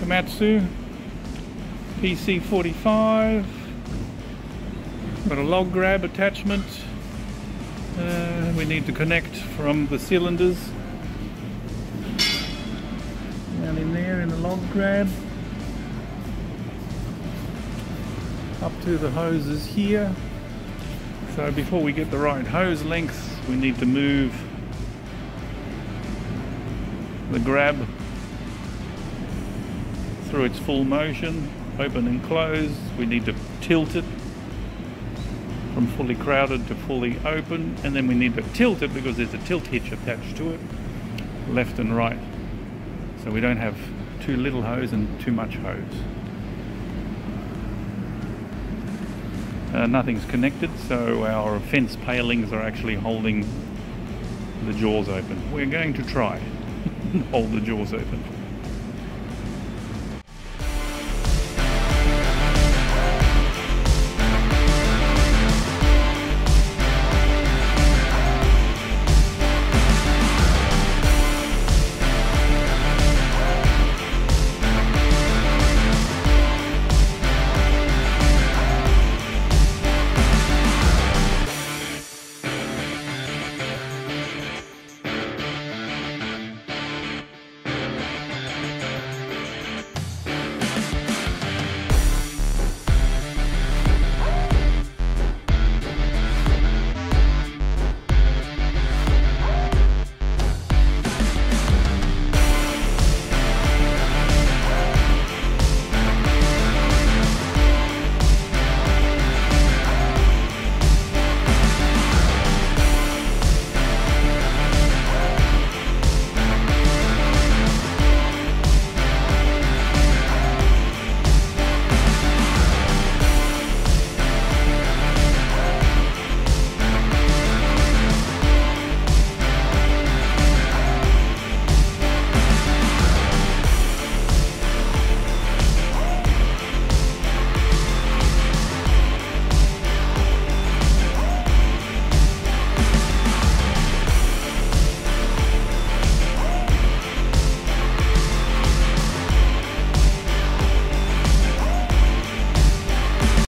Komatsu PC45. Got a log grab attachment. Uh, we need to connect from the cylinders down in there in the log grab up to the hoses here. So before we get the right hose length, we need to move the grab through its full motion, open and close. We need to tilt it from fully crowded to fully open and then we need to tilt it because there's a tilt hitch attached to it, left and right. So we don't have too little hose and too much hose. Uh, nothing's connected so our fence palings are actually holding the jaws open. We're going to try hold the jaws open.